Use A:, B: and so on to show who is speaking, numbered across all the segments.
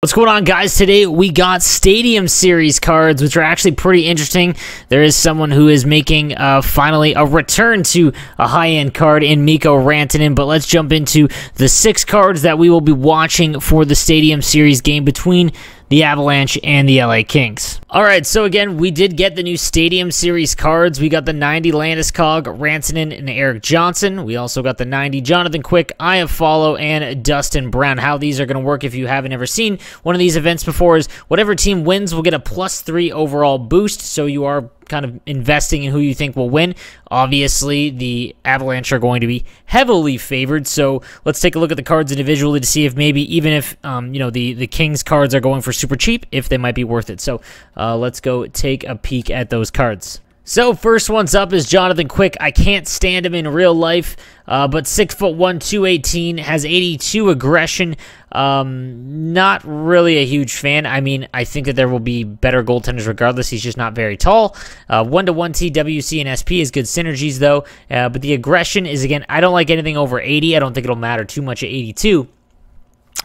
A: What's going on, guys? Today we got Stadium Series cards, which are actually pretty interesting. There is someone who is making uh, finally a return to a high-end card in Mikko Rantanen, but let's jump into the six cards that we will be watching for the Stadium Series game between the Avalanche, and the LA Kings. All right, so again, we did get the new Stadium Series cards. We got the 90 Landeskog, Rantanen, and Erik Johnson. We also got the 90 Jonathan Quick, Iafallo, and Dustin Brown. How these are going to work if you haven't ever seen one of these events before is whatever team wins will get a plus three overall boost, so you are kind of investing in who you think will win. Obviously, the Avalanche are going to be heavily favored, so let's take a look at the cards individually to see if maybe even if um, you know the the Kings cards are going for super cheap, if they might be worth it. So uh, let's go take a peek at those cards. So first one's up is Jonathan Quick. I can't stand him in real life, uh, but six foot one, two eighteen, has eighty two aggression. Um, not really a huge fan. I mean, I think that there will be better goaltenders regardless. He's just not very tall. Uh, one to one TWC and SP is good synergies though. Uh, but the aggression is again, I don't like anything over eighty. I don't think it'll matter too much at eighty two.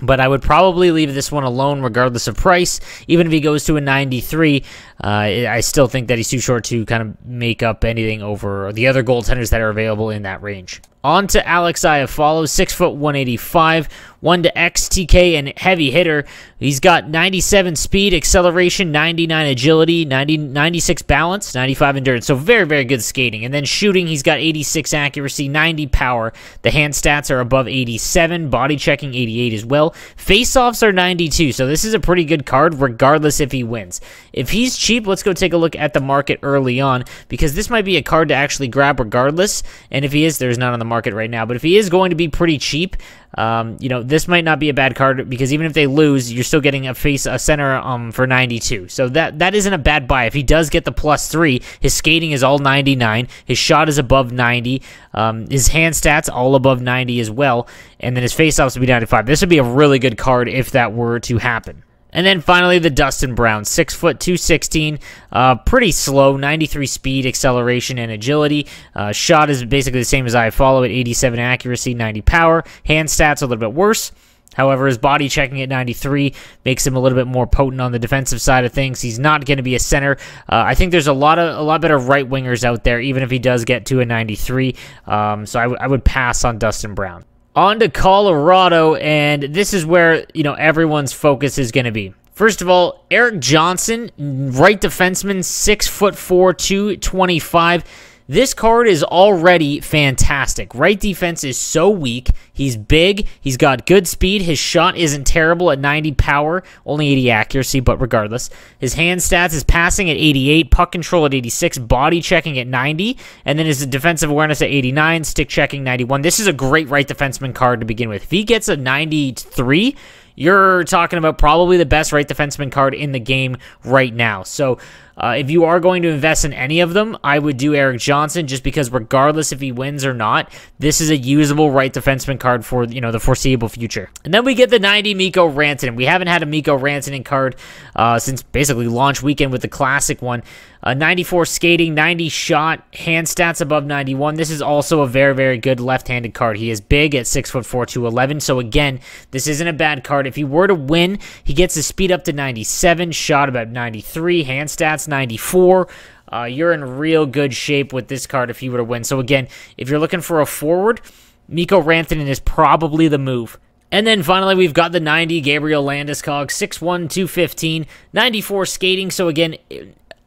A: But I would probably leave this one alone regardless of price. Even if he goes to a 93, uh, I still think that he's too short to kind of make up anything over the other goaltenders that are available in that range. On to Alex Iafallo, 6 foot 185, 1 to XTK and heavy hitter. He's got 97 speed, acceleration, 99 agility, 90, 96 balance, 95 endurance. So very, very good skating. And then shooting, he's got 86 accuracy, 90 power. The hand stats are above 87, body checking 88 as well. Face-offs are 92, so this is a pretty good card regardless if he wins. If he's cheap, let's go take a look at the market early on because this might be a card to actually grab regardless. And if he is, there's none on the market right now. But if he is going to be pretty cheap, um, you know, this might not be a bad card because even if they lose, you're still getting a face a center um for 92. So that that isn't a bad buy. If he does get the plus three, his skating is all 99, his shot is above 90, um, his hand stats all above 90 as well, and then his faceoffs would be 95. This would be a really good card if that were to happen. And then finally, the Dustin Brown, six foot two sixteen, uh, pretty slow, 93 speed, acceleration, and agility. Uh, shot is basically the same as Iafallo at 87 accuracy, 90 power. Hand stats a little bit worse. However, his body checking at 93 makes him a little bit more potent on the defensive side of things. He's not going to be a center. Uh, I think there's a lot of a lot better right wingers out there, even if he does get to a 93. Um, so I, I would pass on Dustin Brown. On to Colorado, and this is where, you know, everyone's focus is going to be. First of all, Erik Johnson, right defenseman, six foot four, two twenty five. This card is already fantastic. Right defense is so weak. He's big. He's got good speed. His shot isn't terrible at 90 power, only 80 accuracy, but regardless. His hand stats is passing at 88, puck control at 86, body checking at 90, and then his defensive awareness at 89, stick checking 91. This is a great right defenseman card to begin with. If he gets a 93, you're talking about probably the best right defenseman card in the game right now. So uh, if you are going to invest in any of them, I would do Erik Johnson just because regardless if he wins or not, this is a usable right defenseman card for you know the foreseeable future. And then we get the 90 Mikko Rantanen. We haven't had a Mikko Rantanen card uh, since basically launch weekend with the classic one. Uh, 94 skating, 90 shot, hand stats above 91. This is also a very, very good left-handed card. He is big at 6 foot 4, 211. So again, this isn't a bad card. If he were to win, he gets his speed up to 97, shot about 93, hand stats 94. Uh, you're in real good shape with this card if you were to win. So again, if you're looking for a forward, Mikko Rantanen is probably the move. And then finally, we've got the 90 Gabriel Landeskog, 6'1", 215, 94 skating. So again,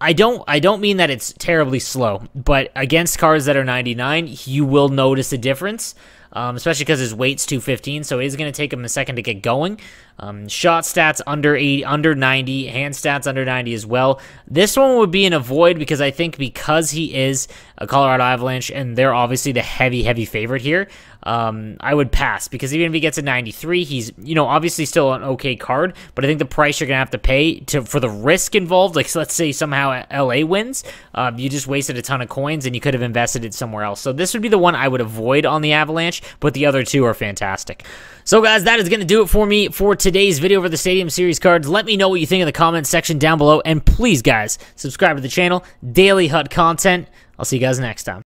A: I don't I don't mean that it's terribly slow, but against cards that are 99, you will notice a difference um, especially because his weight's 215, so it is going to take him a second to get going. Um, shot stats under 80, under 90, hand stats under 90 as well. This one would be an avoid because I think because he is a Colorado Avalanche and they're obviously the heavy, heavy favorite here, um, I would pass because even if he gets a 93, he's you know obviously still an okay card, but I think the price you're gonna have to pay to for the risk involved, like so let's say somehow LA wins, um, you just wasted a ton of coins and you could have invested it somewhere else. So this would be the one I would avoid on the Avalanche, but the other two are fantastic. So guys, that is going to do it for me for today's video for the Stadium Series cards. Let me know what you think in the comments section down below, and please guys, subscribe to the channel, daily HUT content. I'll see you guys next time.